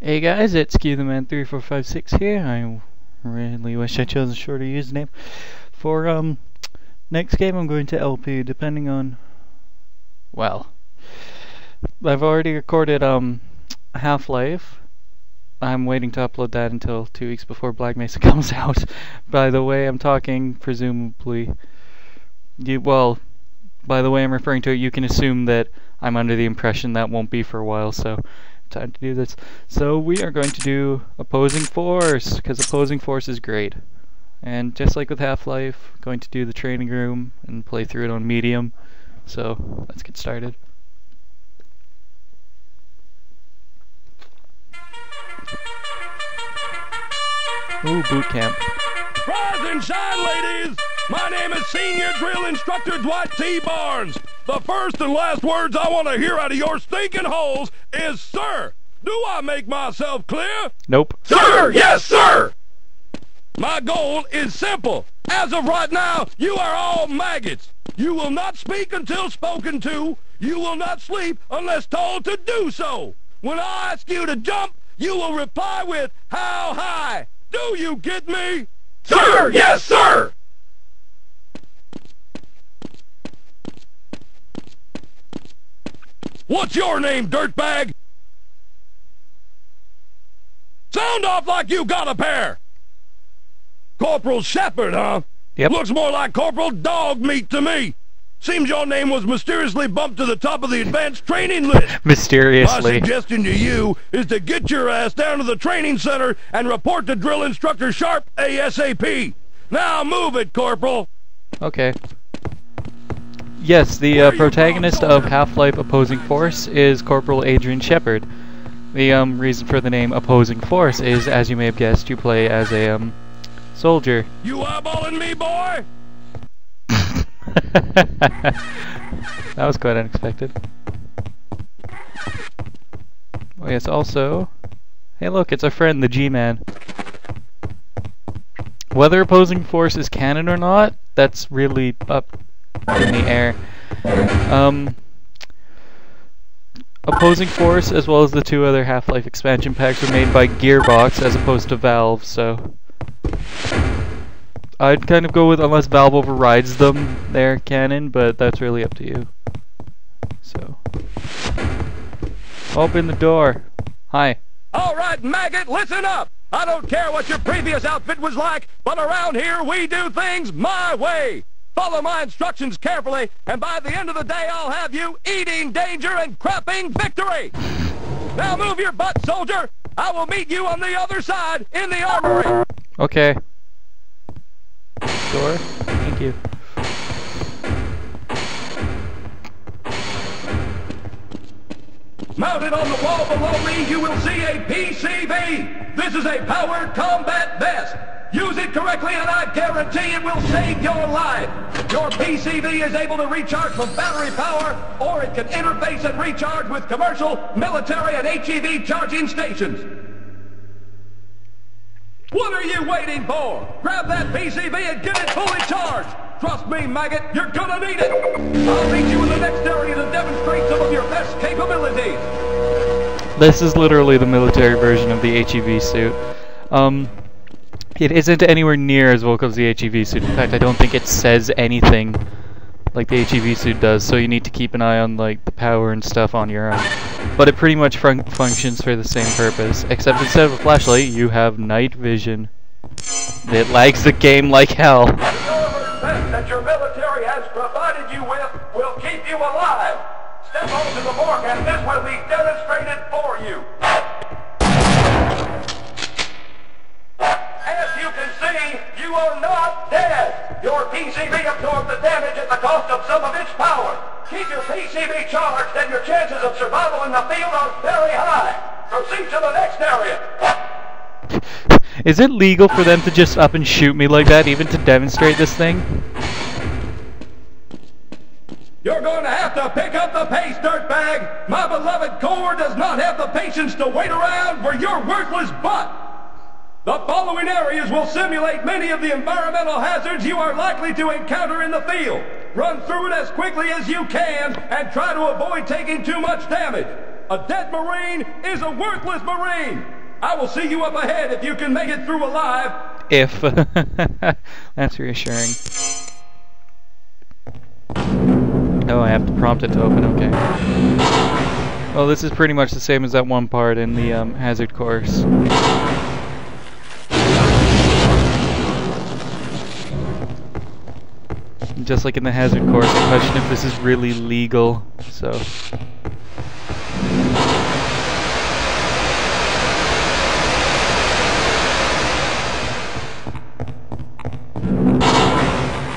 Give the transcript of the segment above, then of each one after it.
Hey guys, it's Q the Man 3456 here. I really wish I chose a shorter username. For um next game I'm going to LP depending on well I've already recorded um Half-Life. I'm waiting to upload that until two weeks before Black Mesa comes out. By the way, I'm talking presumably you well by the way I'm referring to it, you can assume that I'm under the impression that won't be for a while, so time to do this. So we are going to do opposing force, because opposing force is great. And just like with Half-Life, going to do the training room and play through it on medium. So let's get started. Ooh, boot camp. Rise and shine, ladies! My name is Senior Drill Instructor Dwight T. Barnes. The first and last words I want to hear out of your stinking holes is, sir. Do I make myself clear? Nope. Sir, yes, sir! My goal is simple. As of right now, you are all maggots. You will not speak until spoken to. You will not sleep unless told to do so. When I ask you to jump, you will reply with, how high? Do you get me? Sir, yes, sir! What's your name, dirtbag? Sound off like you got a pair! Corporal Shepard, huh? Yep. Looks more like Corporal Dog Meat to me. Seems your name was mysteriously bumped to the top of the advanced training list. mysteriously. My suggestion to you is to get your ass down to the training center and report to drill instructor Sharp ASAP. Now move it, Corporal. Okay. Yes, the uh, protagonist of? Half-Life Opposing Force is Corporal Adrian Shepard. The um, reason for the name Opposing Force is, as you may have guessed, you play as a um, soldier. You eyeballing me, boy? that was quite unexpected. Oh yes, also... Hey look, it's our friend, the G-Man. Whether Opposing Force is canon or not, that's really up in the air. Um, Opposing Force, as well as the two other Half-Life expansion packs, were made by Gearbox as opposed to Valve, so... I'd kind of go with unless Valve overrides them, they're canon, but that's really up to you. So... Open the door. Hi. All right, maggot, listen up. I don't care what your previous outfit was like, but around here we do things my way. Follow my instructions carefully, and by the end of the day I'll have you eating danger and crapping victory. Now move your butt, soldier. I will meet you on the other side in the armory. Okay. Door. Thank you. Mounted on the wall below me, you will see a PCV. This is a powered combat vest. Use it correctly and I guarantee it will save your life. Your PCV is able to recharge from battery power or it can interface and recharge with commercial, military, and HEV charging stations. What are you waiting for? Grab that PCV and get it fully charged. Trust me, maggot, you're gonna need it. I'll meet you in the next area to demonstrate some of your best capabilities. This is literally the military version of the HEV suit. Um, it isn't anywhere near as woke as the HEV suit. In fact, I don't think it says anything like the HEV suit does, so you need to keep an eye on like the power and stuff on your own. But it pretty much fun functions for the same purpose, except instead of a flashlight, you have night vision. It lags the game like hell. That your military has provided you with will keep you alive. Step onto the mark and this will be demonstrated for you. See, you are not dead. Your PCV absorbed the damage at the cost of some of its power. Keep your PCV charged and your chances of survival in the field are very high. Proceed to the next area. Is it legal for them to just up and shoot me like that, even to demonstrate this thing? You're going to have to pick up the pace, dirtbag. My beloved Corps does not have the patience to wait around for your worthless butt. The following areas will simulate many of the environmental hazards you are likely to encounter in the field. Run through it as quickly as you can and try to avoid taking too much damage. A dead Marine is a worthless Marine. I will see you up ahead if you can make it through alive. If. That's reassuring. Oh, I have to prompt it to open, okay. Well, this is pretty much the same as that one part in the um, hazard course. Just like in the hazard course, I question if this is really legal, so...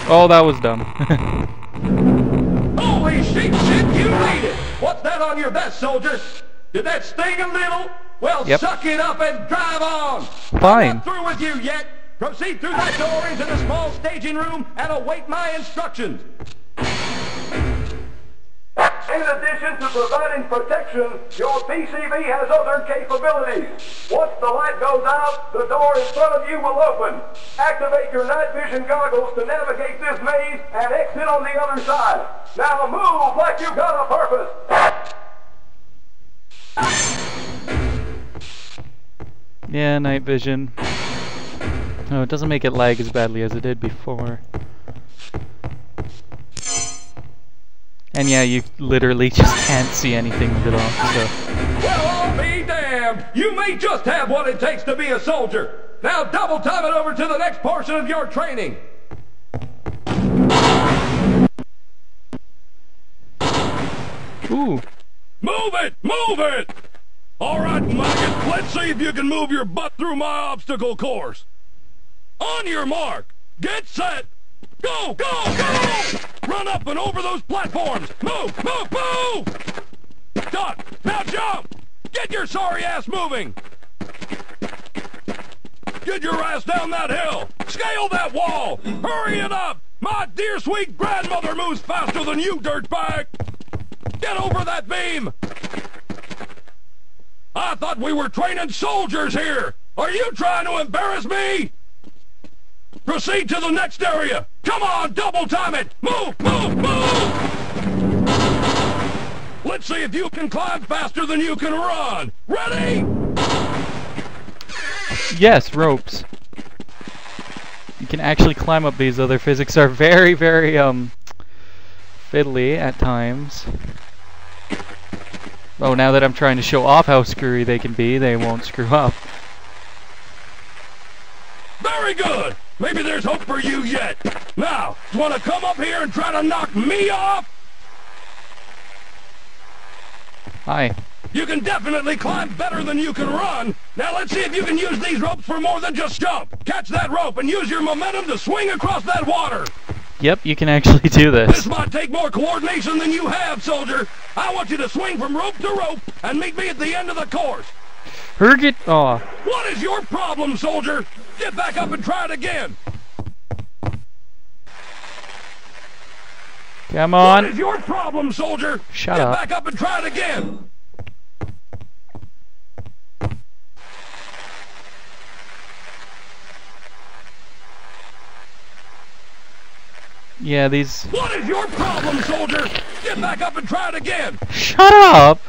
Oh, that was dumb. Holy shit, shit, you made it! What's that on your vest, soldier? Did that sting a little? Well, Yep. suck it up and drive on! Fine. I'm not through with you yet! Proceed through that door into the small staging room and await my instructions! In addition to providing protection, your PCV has other capabilities. Once the light goes out, the door in front of you will open. Activate your night vision goggles to navigate this maze and exit on the other side. Now move like you've got a purpose. Yeah, night vision. Oh, it doesn't make it lag as badly as it did before. And yeah, you literally just can't see anything with it off, so... Well, I'll be damned. You may just have what it takes to be a soldier. Now double time it over to the next portion of your training. Ooh! Move it! Move it! All right, maggot, let's see if you can move your butt through my obstacle course. On your mark, get set, go, go, go! Run up and over those platforms. Move, move, move! Done. Now jump! Get your sorry ass moving! Get your ass down that hill! Scale that wall! Hurry it up! My dear sweet grandmother moves faster than you, dirtbag! Get over that beam! I thought we were training soldiers here! Are you trying to embarrass me? Proceed to the next area! Come on, double time it! Move, move, move! Let's see if you can climb faster than you can run! Ready? Yes, ropes. You can actually climb up these, though their physics are very, very, um, fiddly at times. Oh, now that I'm trying to show off how screwy they can be, they won't screw up. Very good! Maybe there's hope for you yet! Now, you wanna come up here and try to knock me off? Hi. You can definitely climb better than you can run. Now let's see if you can use these ropes for more than just jump. Catch that rope and use your momentum to swing across that water. Yep, you can actually do This this. might take more coordination than you have, soldier. I want you to swing from rope to rope and meet me at the end of the course. Herget! Aw. What is your problem, soldier? Get back up and try it again. Come on. What is your problem, soldier? Shut Get up. back up and try it again. Yeah, these... What is your problem, soldier? Get back up and try it again. Shut up!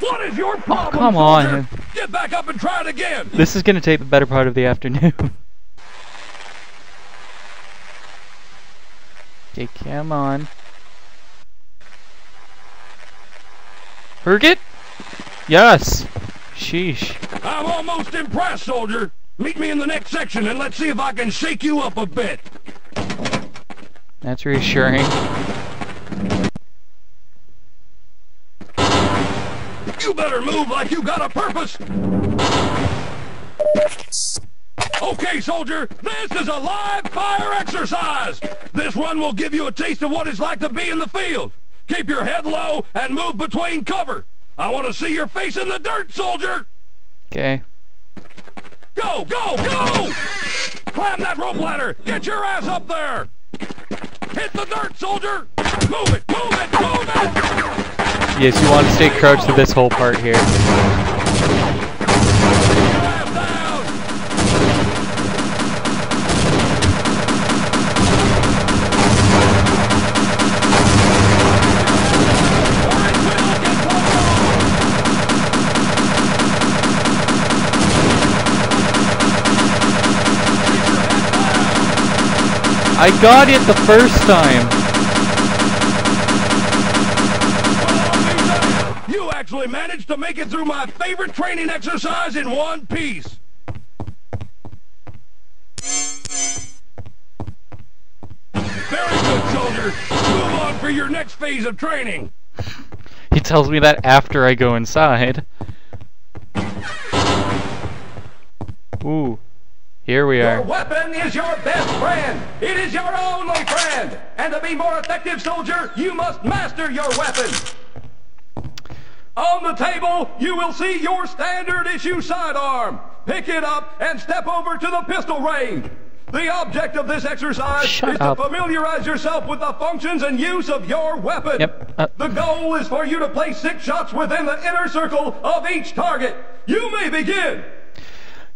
What is your oh, problem, Oh, come soldier? on. Get back up and try it again. This is gonna take the better part of the afternoon. okay, come on. Herget? Yes! Sheesh. I'm almost impressed, soldier. Meet me in the next section and let's see if I can shake you up a bit. That's reassuring. You better move like you got a purpose. Okay, soldier, this is a live fire exercise. This run will give you a taste of what it's like to be in the field. Keep your head low and move between cover. I want to see your face in the dirt, soldier. Okay. Go, go, go! Climb that rope ladder. Get your ass up there. Hit the dirt, soldier. Move it, move it, move it. Yes, you want to stay crouched to this whole part here. I got it the first time. Actually managed to make it through my favorite training exercise in one piece. Very good, soldier. Move on for your next phase of training. He tells me that after I go inside. Ooh. Here we Your are. weapon is your best friend. It is your only friend. And to be more effective, soldier, you must master your weapon. On the table, you will see your standard issue sidearm. Pick it up and step over to the pistol range. The object of this exercise Shut is up. to familiarize yourself with the functions and use of your weapon. Yep, uh- the goal is for you to place six shots within the inner circle of each target. You may begin.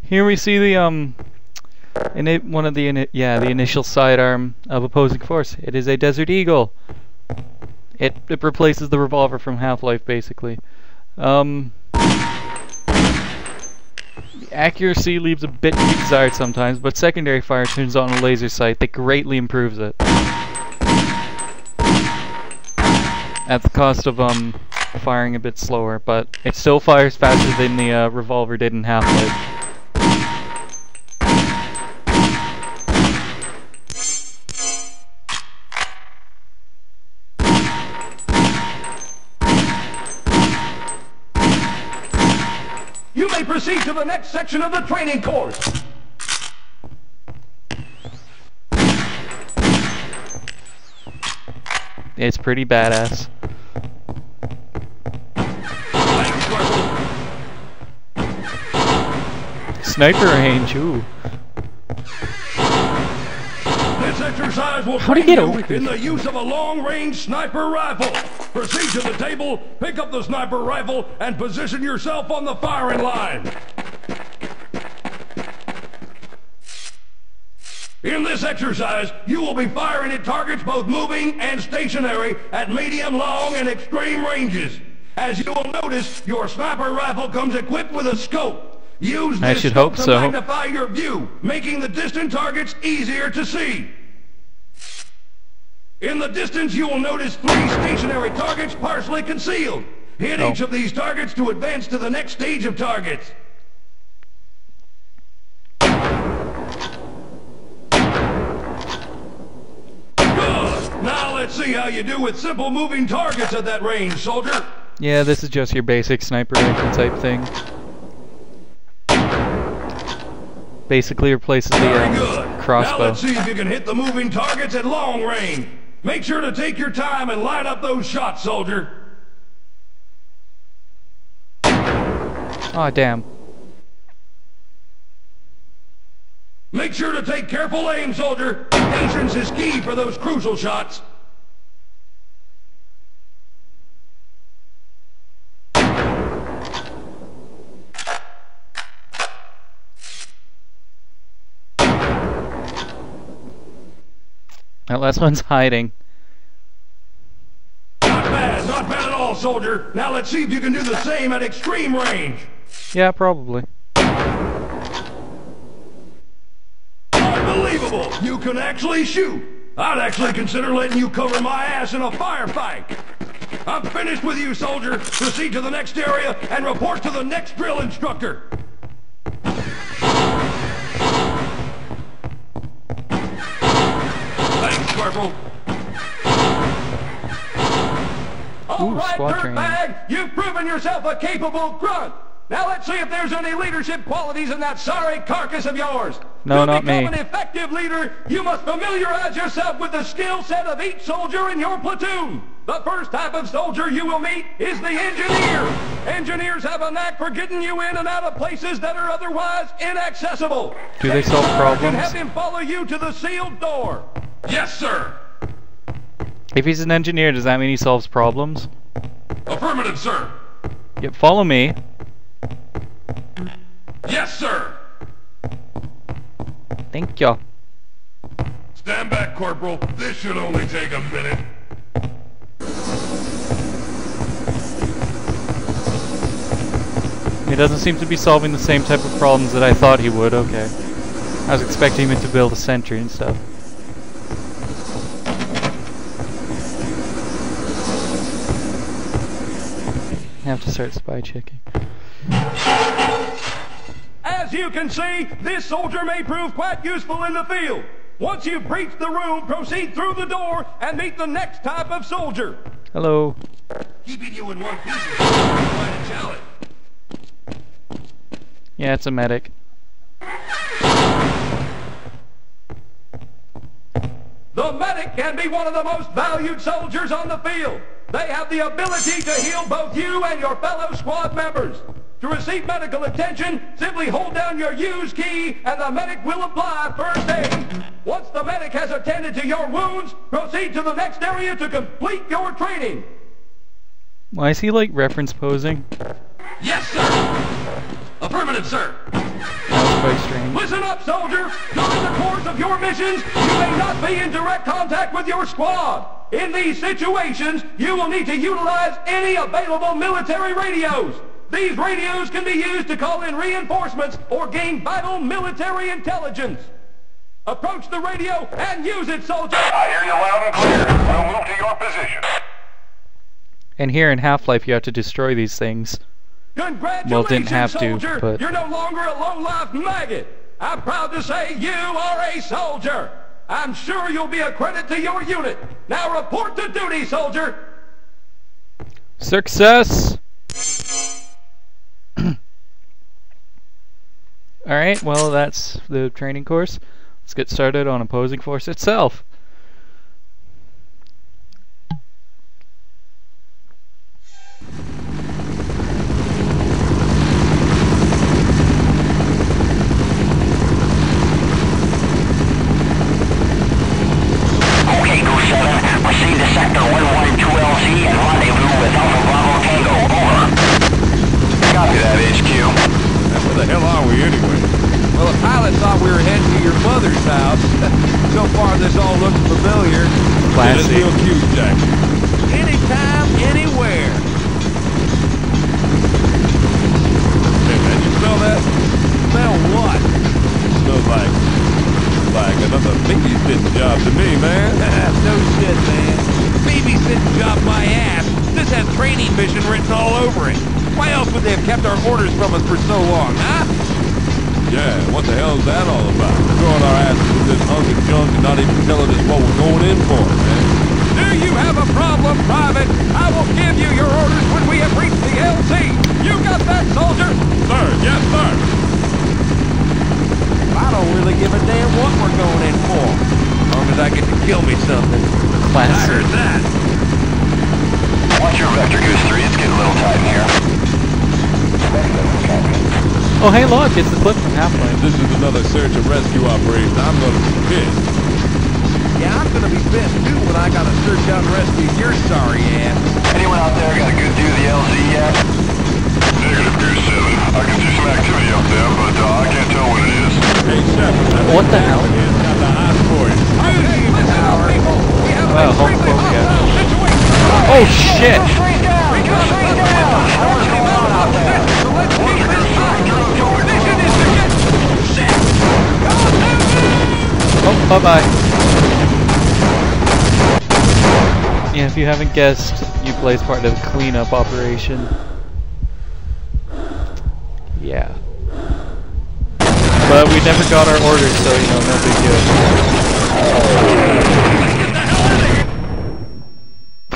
Here we see the um, in one of the yeah the initial sidearm of opposing force. It is a Desert Eagle. It it replaces the revolver from Half-Life basically. Um, accuracy leaves a bit to be desired sometimes, but secondary fire turns on a laser sight that greatly improves it. At the cost of um firing a bit slower, but it still fires faster than the uh, revolver did in Half-Life. You may proceed to the next section of the training course. It's pretty badass. Sniper range, ooh. This exercise will How'd he train get you over in the use of a long-range sniper rifle. Proceed to the table, pick up the sniper rifle, and position yourself on the firing line. In this exercise, you will be firing at targets both moving and stationary at medium, long, and extreme ranges. As you will notice, your sniper rifle comes equipped with a scope. Use I this should hope to so. magnify your view, making the distant targets easier to see. In the distance, you will notice three stationary targets partially concealed. Hit Oh. each of these targets to advance to the next stage of targets. Good! Now let's see how you do with simple moving targets at that range, soldier. Yeah, this is just your basic sniper rifle type thing. Basically replaces the um, good. Now crossbow. let's see if you can hit the moving targets at long range. Make sure to take your time and line up those shots, soldier. Aw, damn. Make sure to take careful aim, soldier. Patience is key for those crucial shots. That last one's hiding. Not bad, not bad at all, soldier. Now let's see if you can do the same at extreme range. Yeah, probably. Unbelievable! You can actually shoot. I'd actually consider letting you cover my ass in a firefight. I'm finished with you, soldier. Proceed to the next area and report to the next drill instructor. Corporal. All Ooh, right, dirtbag, you've proven yourself a capable grunt. Now let's see if there's any leadership qualities in that sorry carcass of yours. No, to not become me. an effective leader, you must familiarize yourself with the skill set of each soldier in your platoon. The first type of soldier you will meet is the engineer. Engineers have a knack for getting you in and out of places that are otherwise inaccessible. Do they solve problems? And have him follow you to the sealed door. Yes, sir. If he's an engineer, does that mean he solves problems? Affirmative, sir. Yep, follow me. Yes, sir. Thank you. Stand back, Corporal. This should only take a minute. He doesn't seem to be solving the same type of problems that I thought he would, okay. I was expecting him to build a sentry and stuff. To start spy checking. As you can see, this soldier may prove quite useful in the field. Once you've breached the room, proceed through the door and meet the next type of soldier. Hello. Keeping you in one piece is quite a challenge. Yeah, it's a medic. The medic can be one of the most valued soldiers on the field. They have the ability to heal both you and your fellow squad members. To receive medical attention, simply hold down your use key and the medic will apply first aid. Once the medic has attended to your wounds, proceed to the next area to complete your training. Why is he like reference posing? Yes, sir. Affirmative, sir. That was quite strange. Listen up, soldier! During the course of your missions, you may not be in direct contact with your squad. In these situations, you will need to utilize any available military radios. These radios can be used to call in reinforcements or gain vital military intelligence. Approach the radio and use it, soldier! I hear you loud and clear. We'll move to your position. And here in Half-Life, you have to destroy these things. Congratulations, Well, didn't have to, but- You're no longer a low-life maggot. I'm proud to say you are a soldier. I'm sure you'll be a credit to your unit. Now report to duty, soldier. Success! Alright, well that's the training course. Let's get started on opposing force itself. Okay, Goose 7. Proceed to Sector 112LZ and rendezvous with Alpha Bravo Tango. Over. Copy that, HQ. Where the hell are we anyway? Well, the pilot thought we were heading to your mother's house. so far, this all looks familiar. Classic. cue, Jack. Anytime, anywhere. Hey, man, you smell that? Smell what? Smells like, like another babysitting job to me, man. no shit, man. Babysitting job my ass. This has training mission written all over it. Why else would they have kept our orders from us for so long, huh? Yeah, what the hell is that all about? Throwing our asses with this hunk of junk and not even telling us what we're going in for, man. Do you have a problem, Private? I will give you your orders when we have reached the LZ. You got that, soldier? Sir, yes, sir. I don't really give a damn what we're going in for. As long as I get to kill me something. Classic. that. Watch your vector, Goose 3. It's getting a little tight in here. Oh hey look, it's the clip from Half-Life. This is another search and rescue operation. I'm gonna be pissed. Yeah, I'm gonna be pissed too when I gotta search out and rescue your sorry ass. Anyone out there got a good view of the LZ yet? Negative, Goose 7. I can see some activity up there, but uh, I can't tell what it is. Hey, Shepard. What the hell? It's got the hot for you. Hey, listen up, people. We have Wow, an extremely hostile situation. Oh shit! Three down! Goose 3 down! What's going on out there? So let's keep this tight. Your mission is to get... Shit! Oh, bye bye. Yeah, if you haven't guessed, you play as part of the cleanup operation. Yeah. But we never got our orders, so you know, no big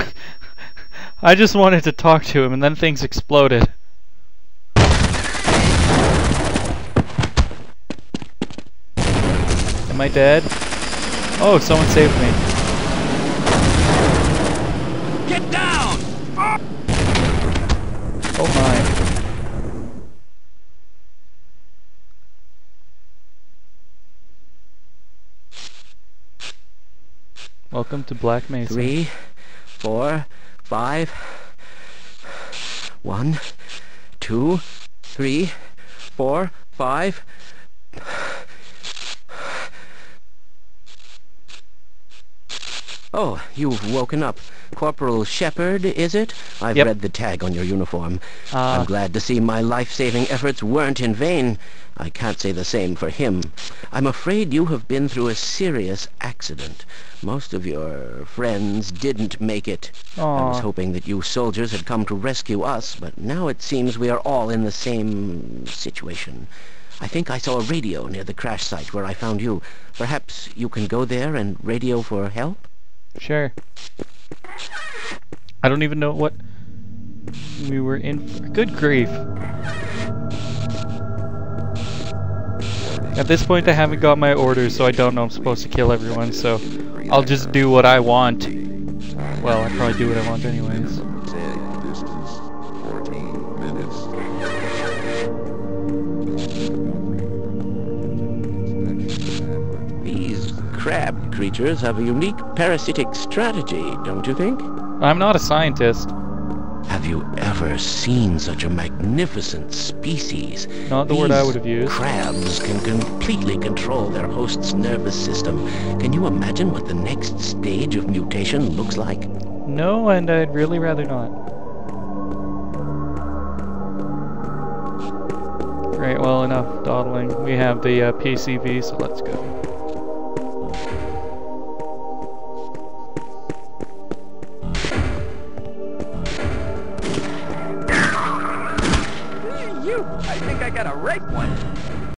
deal. I just wanted to talk to him, and then things exploded. Am I dead? Oh, someone saved me. Get down! Oh my. Welcome to Black Mesa. Three, four, five. One, two, three, four, five. Oh, you've woken up. Corporal Shepard, is it? I've Yep. read the tag on your uniform. Ah. I'm glad to see my life-saving efforts weren't in vain. I can't say the same for him. I'm afraid you have been through a serious accident. Most of your friends didn't make it. I was hoping that you soldiers had come to rescue us, but now it seems we are all in the same situation. I think I saw a radio near the crash site where I found you. Perhaps you can go there and radio for help? Sure. I don't even know what we were in for. Good grief. At this point, I haven't got my orders, so I don't know I'm supposed to kill everyone, so I'll just do what I want. Well, I probably do what I want anyways. Distance 14 minutes. These crab creatures have a unique parasitic strategy, don't you think? I'm not a scientist. Have you ever seen such a magnificent species? Not the word I would have used. Crabs can completely control their host's nervous system. Can you imagine what the next stage of mutation looks like? No, and I'd really rather not. Great, well, enough dawdling. We have the uh, PCV, so let's go.